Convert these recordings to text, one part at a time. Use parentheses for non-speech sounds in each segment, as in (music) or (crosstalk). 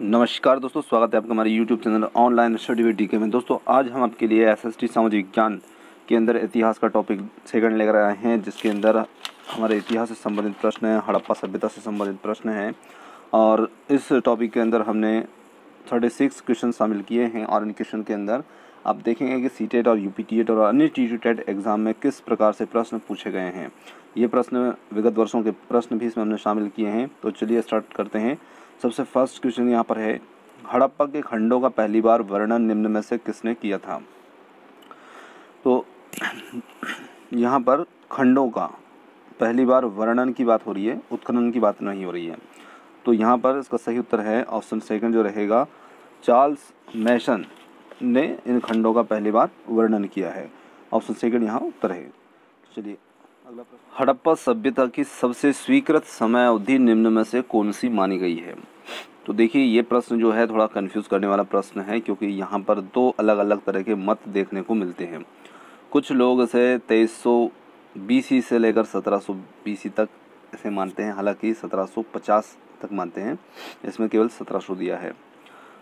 नमस्कार दोस्तों, स्वागत है आपका हमारे YouTube channel online study with DK में। दोस्तों, आज हम आपके लिए एस एसएसटी सामाजिक विज्ञान के अंदर इतिहास का टॉपिक सेकंड लेकर आए हैं, जिसके अंदर हमारे इतिहास से संबंधित प्रश्न हैं, हड़प्पा सभ्यता से संबंधित प्रश्न हैं, और इस टॉपिक के अंदर हमने थर्टी सिक्स क्वेश्चन शामिल किए हैं, और इन क्वेश्चन के अंदर आप देखेंगे कि सी टेट और यू पी टेट और अन्य टी टेट एग्ज़ाम में किस प्रकार से प्रश्न पूछे गए हैं। ये प्रश्न विगत वर्षों के प्रश्न भी इसमें हमने शामिल किए हैं। तो चलिए स्टार्ट करते हैं। सबसे फ़र्स्ट क्वेश्चन यहाँ पर है, हड़प्पा के खंडों का पहली बार वर्णन निम्न में से किसने किया था? तो यहाँ पर खंडों का पहली बार वर्णन की बात हो रही है, उत्खनन की बात नहीं हो रही है। तो यहाँ पर इसका सही उत्तर है ऑप्शन सेकंड जो रहेगा, चार्ल्स मैशन ने इन खंडों का पहली बार वर्णन किया है। ऑप्शन सेकंड यहाँ उत्तर है। चलिए हड़प्पा सभ्यता की सबसे स्वीकृत समय अवधि निम्न में से कौन सी मानी गई है? तो देखिए, ये प्रश्न जो है थोड़ा कंफ्यूज करने वाला प्रश्न है, क्योंकि यहाँ पर दो अलग अलग तरह के मत देखने को मिलते हैं। कुछ लोग इसे तेईस सौ बीसी से लेकर सत्रह सौ बीसी तक इसे मानते हैं, हालाँकि सत्रह सौ पचास तक मानते हैं। इसमें केवल सत्रह सौ दिया है।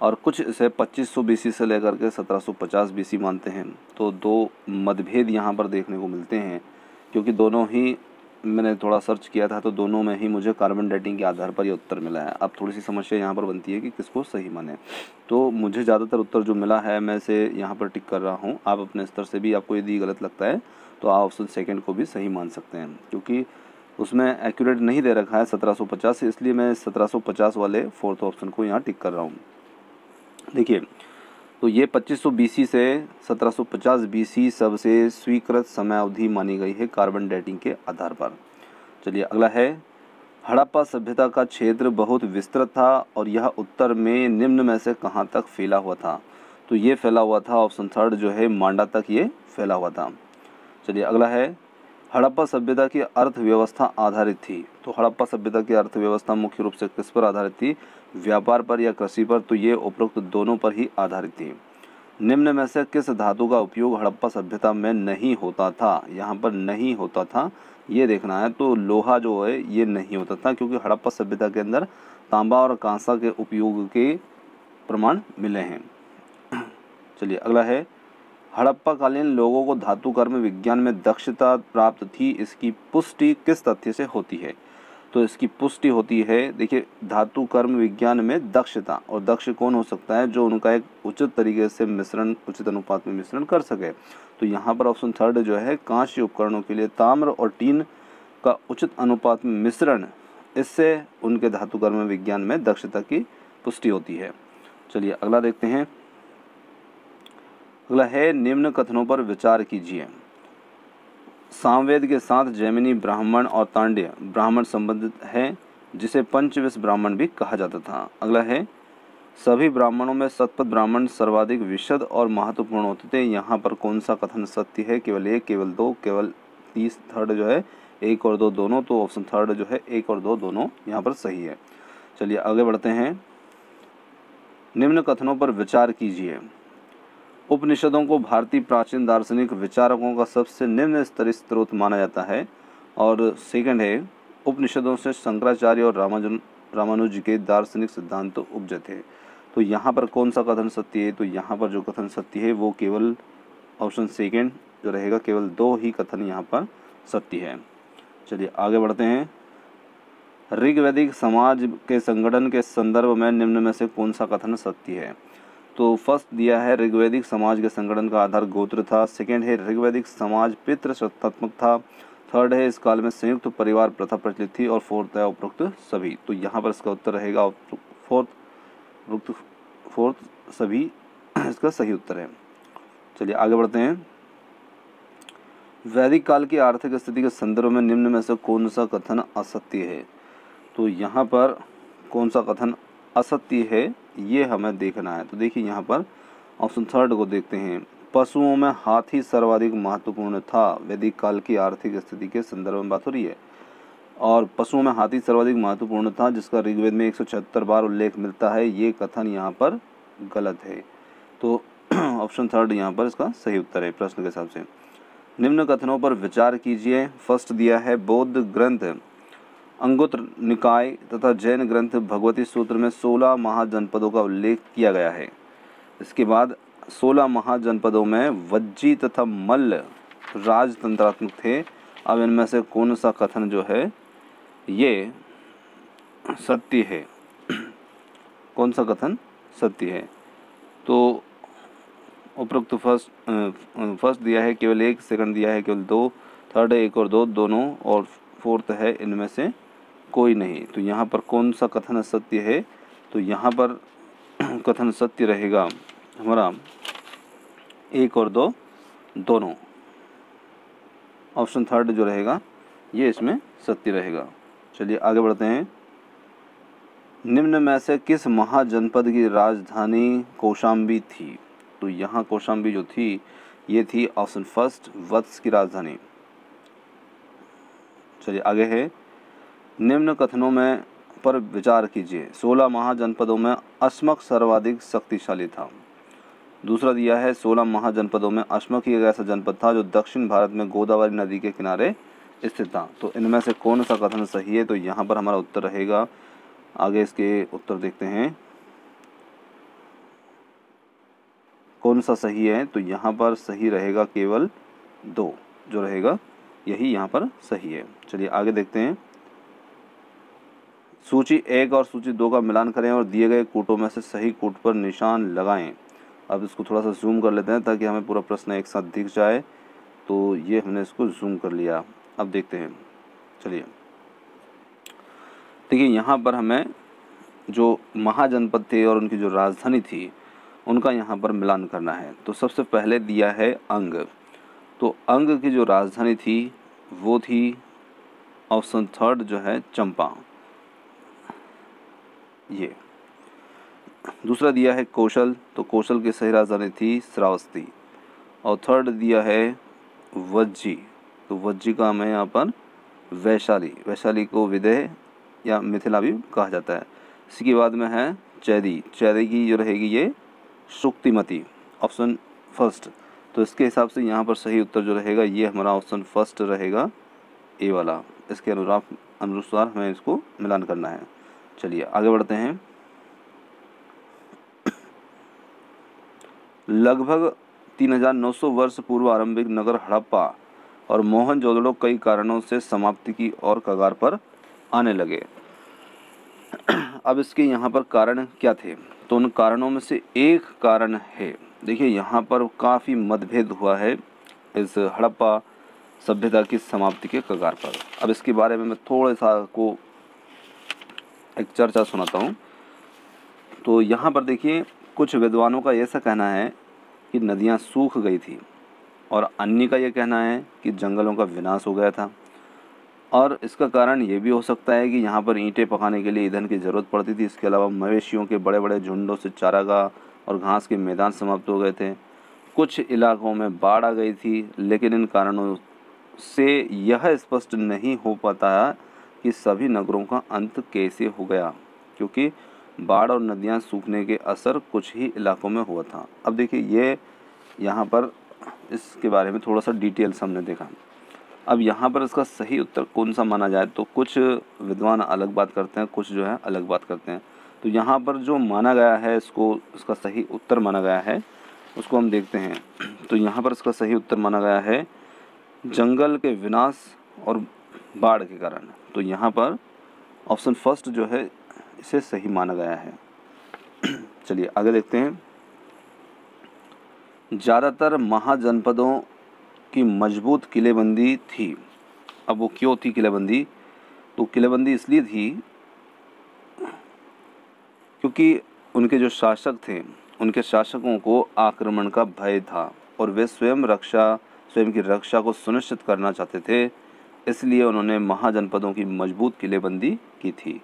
और कुछ इसे पच्चीस सौ बीसी से लेकर के सत्रह सौ पचास बीसी मानते हैं। तो दो मतभेद यहाँ पर देखने को मिलते हैं। क्योंकि दोनों ही मैंने थोड़ा सर्च किया था तो दोनों में ही मुझे कार्बन डेटिंग के आधार पर ये उत्तर मिला है। अब थोड़ी सी समस्या यहाँ पर बनती है कि किसको सही माने। तो मुझे ज़्यादातर उत्तर जो मिला है, मैं इसे यहाँ पर टिक कर रहा हूँ। आप अपने स्तर से भी, आपको यदि गलत लगता है तो आप ऑप्शन सेकेंड को भी सही मान सकते हैं, क्योंकि उसमें एक्यूरेट नहीं दे रखा है सत्रह सौ पचास, इसलिए मैं सत्रह सौ पचास वाले फोर्थ ऑप्शन को यहाँ टिक कर रहा हूँ। देखिए तो ये 2500 बीसी से 1750 बीसी सबसे स्वीकृत समय अवधि मानी गई है कार्बन डेटिंग के आधार पर। चलिए, अगला है। हड़प्पा सभ्यता का क्षेत्र बहुत विस्तृत था और यह उत्तर में निम्न में से कहाँ तक फैला हुआ था? तो ये फैला हुआ था ऑप्शन थर्ड जो है मांडा तक ये फैला हुआ था। चलिए, अगला है। हड़प्पा सभ्यता की अर्थव्यवस्था आधारित थी। तो हड़प्पा सभ्यता की अर्थव्यवस्था मुख्य रूप से किस पर आधारित थी? व्यापार पर या कृषि पर तो ये उपरोक्त दोनों पर ही आधारित थी। निम्न में से किस धातु का उपयोग हड़प्पा सभ्यता में नहीं होता था, यहाँ पर नहीं होता था, ये देखना है तो लोहा जो है, ये नहीं होता था, क्योंकि हड़प्पा सभ्यता के अंदर तांबा और कांसा के उपयोग के प्रमाण मिले हैं। चलिए, अगला है, हड़प्पाकालीन लोगों को धातु कर्म विज्ञान में दक्षता प्राप्त थी, इसकी पुष्टि किस तथ्य से होती है? तो इसकी पुष्टि होती है। देखिए, धातु कर्म विज्ञान में दक्षता, और दक्ष कौन हो सकता है जो उनका एक उचित तरीके से मिश्रण, उचित अनुपात में मिश्रण कर सके। तो यहाँ पर ऑप्शन थर्ड जो है, कांस्य उपकरणों के लिए ताम्र और टीन का उचित अनुपात में मिश्रण, इससे उनके धातु कर्म विज्ञान में दक्षता की पुष्टि होती है। चलिए, अगला देखते हैं। अगला है, निम्न कथनों पर विचार कीजिए। सामवेद के साथ जैमिनी, ब्राह्मण और तांड्य, ब्राह्मण संबंधित है, जिसे पंचविश ब्राह्मण भी कहा जाता था। अगला है, सभी ब्राह्मणों में सतपथ ब्राह्मण सर्वाधिक विशद और महत्वपूर्ण होते थे। यहाँ पर कौन सा कथन सत्य है? केवल एक, केवल दो, केवल तीस थर्ड जो है, एक और दो दोनों तो ऑप्शन थर्ड जो है, एक और दो दोनों यहाँ पर सही है। चलिए आगे बढ़ते हैं। निम्न कथनों पर विचार कीजिए। उपनिषदों को भारतीय प्राचीन दार्शनिक विचारकों का सबसे निम्न स्तरीय स्रोत माना जाता है। और सेकंड है, उपनिषदों से शंकराचार्य और रामानुज रामानुज के दार्शनिक सिद्धांत तो उपजे थे तो यहाँ पर कौन सा कथन सत्य है? तो यहाँ पर जो कथन सत्य है, वो केवल ऑप्शन सेकेंड जो रहेगा, केवल दो ही कथन यहाँ पर सत्य है। चलिए आगे बढ़ते हैं। ऋग्वैदिक समाज के संगठन के संदर्भ में निम्न में से कौन सा कथन सत्य है? तो फ़र्स्ट दिया है, ऋग्वैदिक समाज के संगठन का आधार गोत्र था। सेकेंड है, ऋग्वैदिक समाज पितृ सत्तात्मक था। थर्ड है, इस काल में संयुक्त परिवार प्रथा प्रचलित थी और फोर्थ है, उपरोक्त सभी। तो यहाँ पर इसका उत्तर रहेगा फोर्थ उपरोक्त फोर्थ सभी, इसका सही उत्तर है। चलिए आगे बढ़ते हैं। वैदिक काल की आर्थिक स्थिति के संदर्भ में निम्न में से कौन सा कथन असत्य है? तो यहाँ पर कौन सा कथन असत्य है, ये हमें देखना है। तो देखिए यहाँ पर ऑप्शन थर्ड को देखते हैं। पशुओं में हाथी सर्वाधिक महत्वपूर्ण था। वैदिक काल की आर्थिक स्थिति के संदर्भ में बात हो रही है। और पशुओं में हाथी सर्वाधिक महत्वपूर्ण था, जिसका ऋग्वेद में एक बार उल्लेख मिलता है। ये कथन यहाँ पर गलत है। तो (clears throat) ऑप्शन थर्ड यहाँ पर इसका सही उत्तर है प्रश्न के हिसाब से। निम्न कथनों पर विचार कीजिए। फ़र्स्ट दिया है बौद्ध ग्रंथ। अंगुत्र निकाय तथा जैन ग्रंथ भगवती सूत्र में सोलह महाजनपदों का उल्लेख किया गया है। इसके बाद सोलह महाजनपदों में वज्जी तथा मल्ल राजतंत्रात्मक थे। अब इनमें से कौन सा कथन जो है, ये सत्य है। कौन सा कथन? सत्य है। तो उपरोक्त फ़र्स्ट फ़र्स्ट दिया है, केवल एक, सेकंड दिया है, केवल दो, थर्ड एक और दो, दोनों और फोर्थ है इनमें से कोई नहीं। तो यहाँ पर कौन सा कथन सत्य है? तो यहाँ पर (clears throat) कथन सत्य रहेगा हमारा एक और दो, दोनों। ऑप्शन थर्ड जो रहेगा, ये इसमें सत्य रहेगा। चलिए आगे बढ़ते हैं। निम्न में से किस महाजनपद की राजधानी कौशाम्बी थी? तो यहाँ कौशाम्बी जो थी, ये थी ऑप्शन फ़र्स्ट वत्स की राजधानी। चलिए आगे है। निम्न कथनों में पर विचार कीजिए। सोलह महाजनपदों में अस्मक सर्वाधिक शक्तिशाली था। दूसरा दिया है, सोलह महाजनपदों में अश्मक ही एक ऐसा जनपद था जो दक्षिण भारत में गोदावरी नदी के किनारे स्थित था। तो इनमें से कौन सा कथन सही है? तो यहाँ पर हमारा उत्तर रहेगा। आगे इसके उत्तर देखते हैं। कौन सा सही है? तो यहाँ पर सही रहेगा केवल दो, जो रहेगा यही यहाँ पर सही है। चलिए आगे देखते हैं। सूची एक और सूची दो का मिलान करें और दिए गए कोटों में से सही कोट पर निशान लगाएँ। अब इसको थोड़ा सा जूम कर लेते हैं ताकि हमें पूरा प्रश्न एक साथ दिख जाए। तो ये हमने इसको जूम कर लिया। अब देखते हैं। चलिए। देखिए, यहाँ पर हमें जो महाजनपद थे और उनकी जो राजधानी थी, उनका यहाँ पर मिलान करना है। तो सबसे पहले दिया है अंग। तो अंग की जो राजधानी थी, वो थी ऑप्शन थर्ड जो है, चंपा। ये। दूसरा दिया है कौशल तो कौशल की सही राजधानी थी श्रावस्ती। और थर्ड दिया है वज्जी तो वज्जी का हमें यहाँ पर वैशाली वैशाली को विदेह या मिथिला भी कहा जाता है। इसके बाद में है चैदी चैदी की जो रहेगी ये शुक्तिमती ऑप्शन फ़र्स्ट तो इसके हिसाब से यहाँ पर सही उत्तर जो रहेगा, ये हमारा ऑप्शन फ़र्स्ट रहेगा ए वाला। इसके अनुसार अनुसार हमें इसको मिलान करना है। चलिए, आगे बढ़ते हैं। लगभग 3900 वर्ष पूर्व आरंभिक नगर हड़प्पा और मोहनजोदड़ो कई कारणों से समाप्ति की और कगार पर आने लगे। अब इसके यहाँ पर कारण क्या थे? तो उन कारणों में से एक कारण है। देखिए, यहाँ पर काफ़ी मतभेद हुआ है इस हड़प्पा सभ्यता की समाप्ति के कगार पर। अब इसके बारे में मैं थोड़ा सा को एक चर्चा सुनाता हूँ। तो यहाँ पर देखिए, कुछ विद्वानों का ऐसा कहना है कि नदियाँ सूख गई थी और अन्य का ये कहना है कि जंगलों का विनाश हो गया था। और इसका कारण ये भी हो सकता है कि यहाँ पर ईंटें पकाने के लिए ईंधन की ज़रूरत पड़ती थी। इसके अलावा मवेशियों के बड़े बड़े झुंडों से चारागाह और घास के मैदान समाप्त हो गए थे। कुछ इलाकों में बाढ़ आ गई थी, लेकिन इन कारणों से यह स्पष्ट नहीं हो पाता कि सभी नगरों का अंत कैसे हो गया? क्योंकि बाढ़ और नदियाँ सूखने के असर कुछ ही इलाकों में हुआ था। अब देखिए, ये यहाँ पर इसके बारे में थोड़ा सा डिटेल्स हमने देखा। अब यहाँ पर इसका सही उत्तर कौन सा माना जाए? तो कुछ विद्वान अलग बात करते हैं, कुछ जो है अलग बात करते हैं। तो यहाँ पर जो माना गया है, इसको, इसका सही उत्तर माना गया है, उसको हम देखते हैं। तो यहाँ पर इसका सही उत्तर माना गया है, जंगल के विनाश और बाढ़ के कारण। तो यहाँ पर ऑप्शन फ़र्स्ट जो है, इसे सही माना गया है। (clears throat) चलिए, आगे देखते हैं। ज़्यादातर महाजनपदों की मज़बूत किलेबंदी थी। अब वो क्यों थी किलेबंदी? तो किलेबंदी इसलिए थी क्योंकि उनके जो शासक थे, उनके शासकों को आक्रमण का भय था और वे स्वयं रक्षा, स्वयं की रक्षा को सुनिश्चित करना चाहते थे। इसलिए उन्होंने महाजनपदों की मज़बूत किलेबंदी की थी।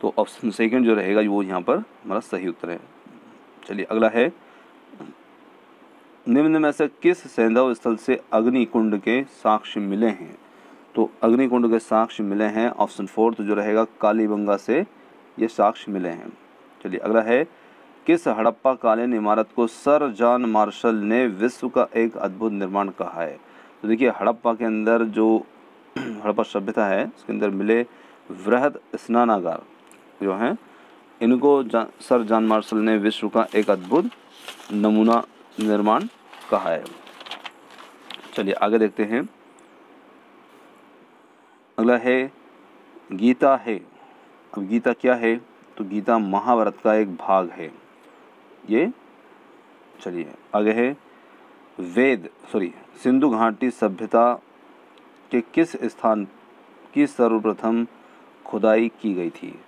तो ऑप्शन सेकंड जो रहेगा, वो यहाँ पर हमारा सही उत्तर है। चलिए, अगला है। निम्न में से किस सैंधव स्थल से अग्नि कुंड के साक्ष्य मिले हैं? तो अग्नि कुंड के साक्ष्य मिले हैं। ऑप्शन फोर्थ जो रहेगा, कालीबंगा से ये साक्ष्य मिले हैं। चलिए, अगला है, किस हड़प्पा कालीन इमारत को सर जॉन मार्शल ने विश्व का एक अद्भुत निर्माण कहा है? तो देखिए, हड़प्पा के अंदर जो (clears throat) हड़प्पा सभ्यता है उसके अंदर मिले वृहद स्नानागार जो हैं। इनको जा, सर जॉन मार्शल ने विश्व का एक अद्भुत नमूना निर्माण कहा है। चलिए आगे देखते हैं। अगला है गीता है। अब गीता क्या है? तो गीता महाभारत का एक भाग है। ये चलिए आगे है वेद सॉरी सिंधु घाटी सभ्यता के किस स्थान की सर्वप्रथम खुदाई की गई थी?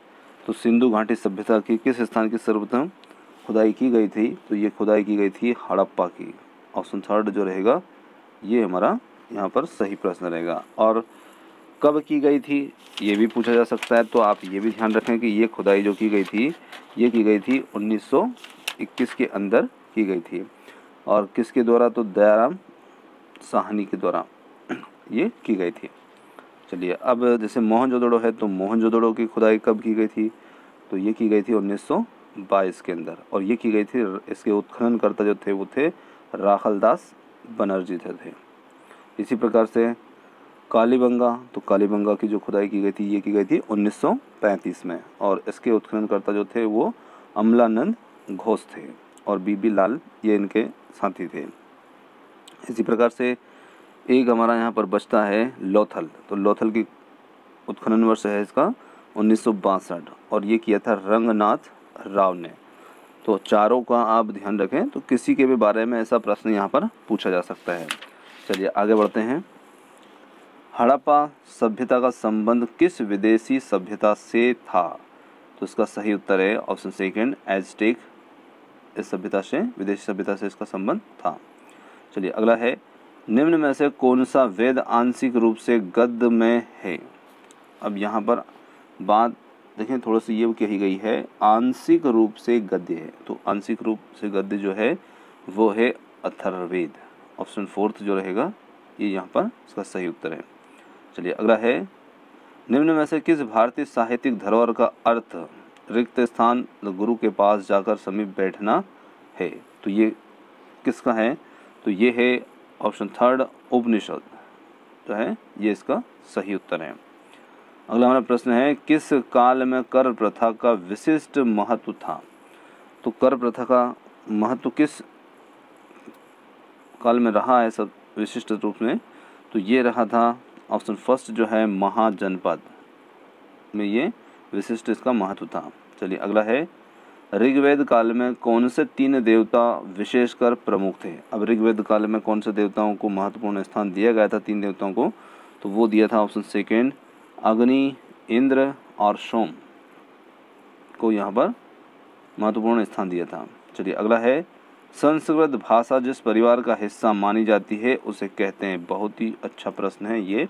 तो सिंधु घाटी सभ्यता के किस स्थान की सर्वप्रथम खुदाई की गई थी? तो ये खुदाई की गई थी हड़प्पा की। ऑप्शन थर्ड जो रहेगा, ये हमारा यहाँ पर सही प्रश्न रहेगा। और कब की गई थी, ये भी पूछा जा सकता है। तो आप ये भी ध्यान रखें कि ये खुदाई जो की गई थी, ये की गई थी 1921 के अंदर की गई थी। और किसके द्वारा? तो दयाराम साहनी के द्वारा। ये की गई थी। चलिए अब जैसे मोहनजोदड़ो है तो मोहनजोदड़ो की खुदाई कब की गई थी? तो ये की गई थी 1922 के अंदर। और ये की गई थी इसके उत्खननकर्ता जो थे वो थे राखल दास बनर्जी थे, थे। इसी प्रकार से कालीबंगा तो कालीबंगा की जो खुदाई की गई थी ये की गई थी 1935 में। और इसके उत्खननकर्ता जो थे वो अमलानंद घोष थे और बीबी लाल ये इनके साथी थे। इसी प्रकार से एक हमारा यहाँ पर बचता है लोथल। तो लोथल की उत्खनन वर्ष है इसका उन्नीस सौ बासठ और ये किया था रंगनाथ राव ने। तो चारों का आप ध्यान रखें तो किसी के भी बारे में ऐसा प्रश्न यहाँ पर पूछा जा सकता है। चलिए आगे बढ़ते हैं। हड़प्पा सभ्यता का संबंध किस विदेशी सभ्यता से था? तो इसका सही उत्तर है, ऑप्शन सेकंड, एजटेक इस सभ्यता से, विदेशी सभ्यता से इसका संबंध था। चलिए अगला है निम्न में से कौन सा वेद आंशिक रूप से गद्य में है? अब यहाँ पर बात देखें, थोड़ा सा ये कही गई है, आंशिक रूप से गद्य है। तो आंशिक रूप से गद्य जो है, वो है अथर्वेद ऑप्शन फोर्थ जो रहेगा, ये यहाँ पर इसका सही उत्तर है। चलिए, अगला है, निम्न में से किस भारतीय साहित्यिक धरोहर का अर्थ रिक्त स्थान गुरु के पास जाकर समीप बैठना है? तो ये किसका है? तो ये है ऑप्शन थर्ड उपनिषद, जो है, ये इसका सही उत्तर है। अगला हमारा प्रश्न है, किस काल में कर प्रथा का विशिष्ट महत्व था? तो कर प्रथा का महत्व किस काल में रहा है सब विशिष्ट रूप में? तो ये रहा था ऑप्शन फ़र्स्ट, जो है, महाजनपद में ये विशिष्ट इसका महत्व था। चलिए अगला है ऋग्वेद काल में कौन से तीन देवता विशेषकर प्रमुख थे? अब ऋग्वेद काल में कौन से देवताओं को महत्वपूर्ण स्थान दिया गया था तीन देवताओं को? तो वो दिया था ऑप्शन सेकेंड अग्नि, इंद्र और सोम को यहाँ पर महत्वपूर्ण स्थान दिया था। चलिए, अगला है, संस्कृत भाषा जिस परिवार का हिस्सा मानी जाती है, उसे कहते हैं। बहुत ही अच्छा प्रश्न है ये।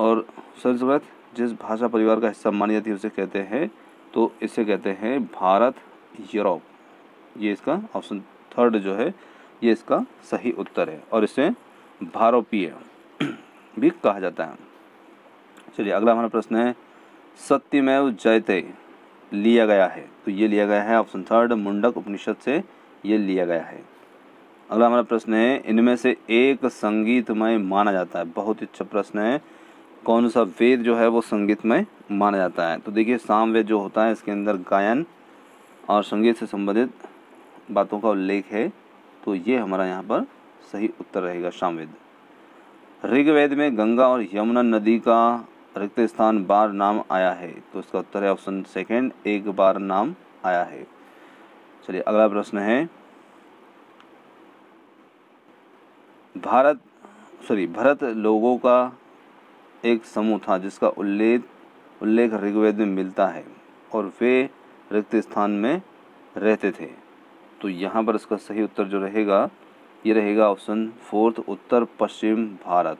और संस्कृत जिस भाषा परिवार का हिस्सा मानी जाती है, उसे कहते हैं तो इसे कहते हैं भारत, यूरोप। ये इसका ऑप्शन थर्ड जो है, ये इसका सही उत्तर है और इसे भारोपीय भी कहा जाता है। चलिए, अगला हमारा प्रश्न है, सत्यमेव जयते लिया गया है तो ये लिया गया है ऑप्शन थर्ड मुंडक उपनिषद से ये लिया गया है। अगला हमारा प्रश्न है, इनमें से एक संगीतमय माना जाता है, बहुत ही अच्छा प्रश्न है कौन सा वेद जो है वो संगीतमय माना जाता है। तो देखिए, साम वेद जो होता है, इसके अंदर गायन और संगीत से संबंधित बातों का उल्लेख है। तो ये हमारा यहाँ पर सही उत्तर रहेगा सामवेद ऋग्वेद में गंगा और यमुना नदी का रिक्त स्थान बार नाम आया है। तो इसका उत्तर है ऑप्शन सेकंड, एक बार नाम आया है। चलिए, अगला प्रश्न है। भारत, सॉरी, भरत लोगों का एक समूह था जिसका उल्लेख उल्लेख ऋग्वेद में मिलता है और वे रिक्त स्थान में रहते थे। तो यहाँ पर इसका सही उत्तर जो रहेगा, ये रहेगा ऑप्शन फोर्थ, उत्तर पश्चिम भारत।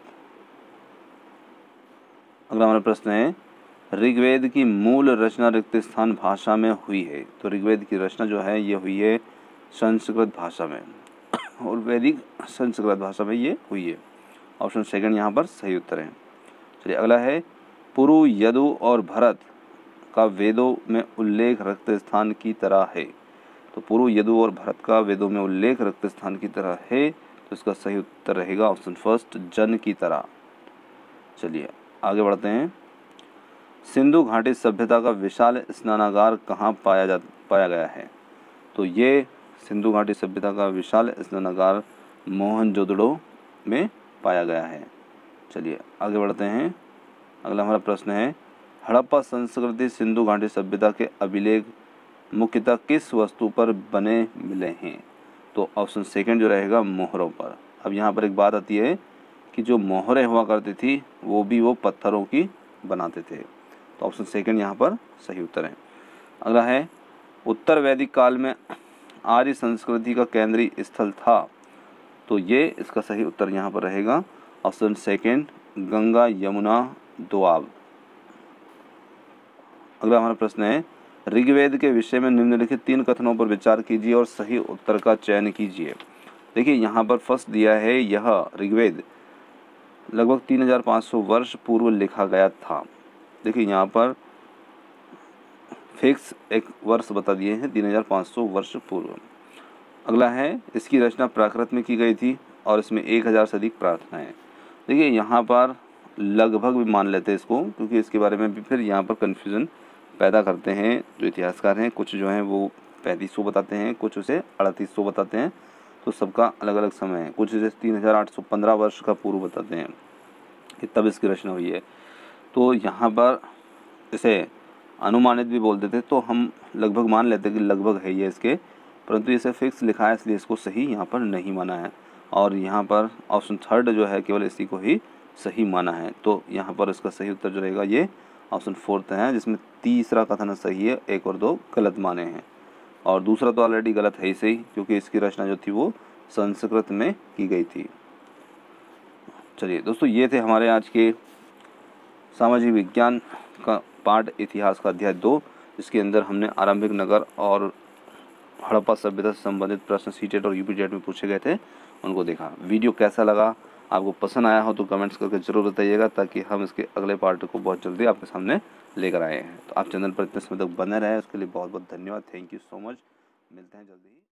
अगला हमारा प्रश्न है, ऋग्वेद की मूल रचना रिक्त स्थान भाषा में हुई है। तो ऋग्वेद की रचना जो है, ये हुई है संस्कृत भाषा में। और वैदिक संस्कृत भाषा में ये हुई है। ऑप्शन सेकंड यहाँ पर सही उत्तर है। चलिए अगला है, पुरु, यदु और भरत का वेदों में उल्लेख रक्त स्थान की तरह है। तो पुरु, यदु और भरत का वेदों में उल्लेख रक्त स्थान की तरह है तो इसका सही उत्तर रहेगा ऑप्शन फ़र्स्ट, जन की तरह। चलिए, आगे बढ़ते हैं। सिंधु घाटी सभ्यता का विशाल स्नानागार कहाँ पाया जा, पाया गया है? तो ये सिंधु घाटी सभ्यता का विशाल स्नानागार मोहनजोदड़ो में पाया गया है। चलिए, आगे बढ़ते हैं। अगला हमारा प्रश्न है, हड़प्पा संस्कृति सिंधु घाटी सभ्यता के अभिलेख मुख्यतः किस वस्तु पर बने मिले हैं? तो ऑप्शन सेकंड जो रहेगा, मोहरों पर। अब यहाँ पर एक बात आती है कि जो मोहरें हुआ करती थी, वो भी वो पत्थरों की बनाते थे। तो ऑप्शन सेकंड यहाँ पर सही उत्तर है। अगला है, उत्तर वैदिक काल में आर्य संस्कृति का केंद्रीय स्थल था। तो ये इसका सही उत्तर यहाँ पर रहेगा ऑप्शन सेकंड, गंगा यमुना दोआब। अगला हमारा प्रश्न है, ऋग्वेद के विषय में निम्नलिखित तीन कथनों पर विचार कीजिए और सही उत्तर का चयन कीजिए। देखिए, यहाँ पर फ़र्स्ट दिया है, यह ऋग्वेद। लगभग 3500 वर्ष पूर्व लिखा गया था। देखिए, यहाँ पर फिक्स एक वर्ष बता दिए हैं 3500 वर्ष पूर्व। अगला है, इसकी रचना प्राकृत में की गई थी और इसमें एक हज़ार से अधिक प्रार्थनाएँ। देखिए, यहाँ पर लगभग भी मान लेते हैं इसको, क्योंकि इसके बारे में भी फिर यहाँ पर कन्फ्यूज़न पैदा करते हैं। जो इतिहासकार हैं, कुछ जो हैं वो पैंतीस बताते हैं, कुछ उसे अड़तीस बताते हैं। तो सबका अलग अलग समय है। कुछ जैसे तीन हज़ार आठ सौ पंद्रह वर्ष का पूर्व बताते हैं कि तब इसकी रचना हुई है। तो यहाँ पर इसे अनुमानित भी बोल देते तो हम लगभग मान लेते कि लगभग है ये इसके, परंतु इसे फिक्स लिखा है, इसलिए इसको सही यहाँ पर नहीं माना है। और यहाँ पर ऑप्शन थर्ड जो है केवल इसी को ही सही माना है। तो यहाँ पर इसका सही उत्तर जो रहेगा, ये ऑप्शन फोर्थ है, जिसमें तीसरा कथन सही है, एक और दो गलत माने हैं। और दूसरा तो ऑलरेडी गलत है ही सही, क्योंकि इसकी रचना जो थी वो संस्कृत में की गई थी। चलिए दोस्तों, ये थे हमारे आज के सामाजिक विज्ञान का पाठ, इतिहास का अध्याय दो इसके अंदर हमने आरंभिक नगर और हड़प्पा सभ्यता से संबंधित प्रश्न सीटेट और यूपी जेट में पूछे गए थे। उनको देखा। वीडियो कैसा लगा? आपको पसंद आया हो तो कमेंट्स करके ज़रूर बताइएगा ताकि हम इसके अगले पार्ट को बहुत जल्दी आपके सामने लेकर आए हैं। तो आप चैनल पर इतने समय तक बने रहें, उसके लिए बहुत बहुत धन्यवाद। थैंक यू सो मच मिलते हैं जल्दी